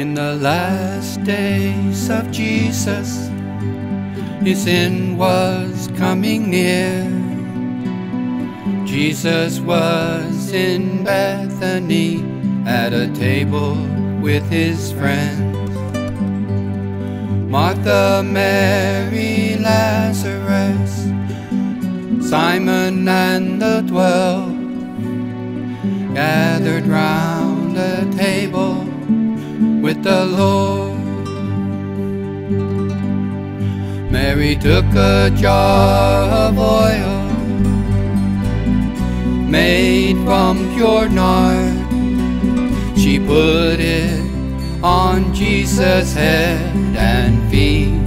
In the last days of Jesus, his end was coming near. Jesus was in Bethany at a table with his friends. Martha, Mary, Lazarus, Simon, and the twelve gathered round the Lord. Mary took a jar of oil made from pure nard. She put it on Jesus' head and feet.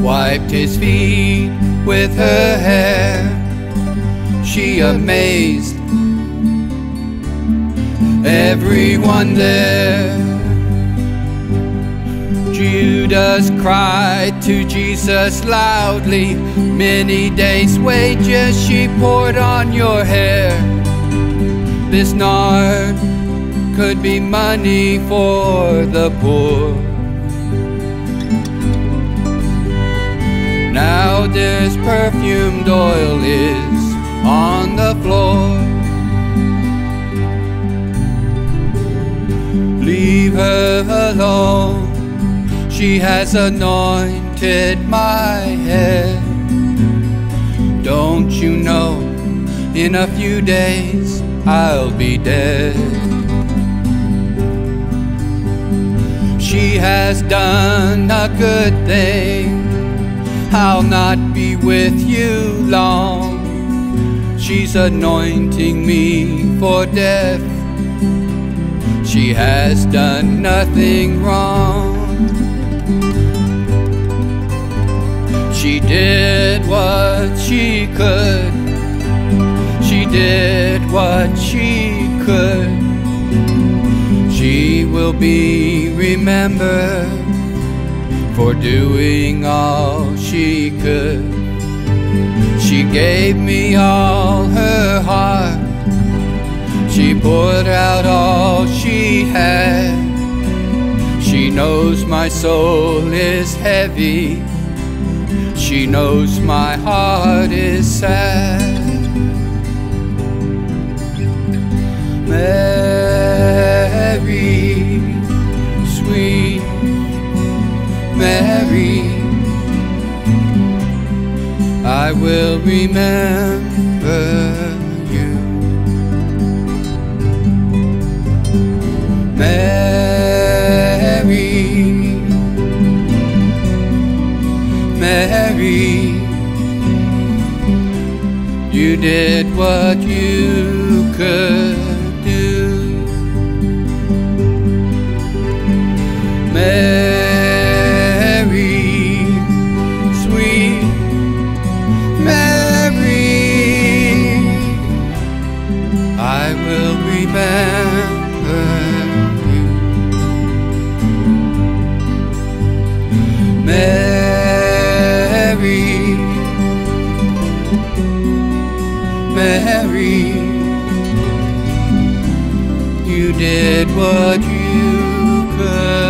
Wiped his feet with her hair. She amazed everyone there. Judas cried to Jesus loudly, Many days' wages she poured on your hair. This nard could be money for the poor. Now this perfumed oil is on the floor. Leave her alone. She has anointed my head. Don't you know, in a few days I'll be dead. She has done a good thing. I'll not be with you long. She's anointing me for death. She has done nothing wrong. She did what she could. She did what she could. She will be remembered for doing all she could. She gave me all her heart. She poured out all she had. She knows my soul is heavy. She knows my heart is sad. Mary, sweet Mary, I will remember You did what you could Mary, Mary, you did what you could.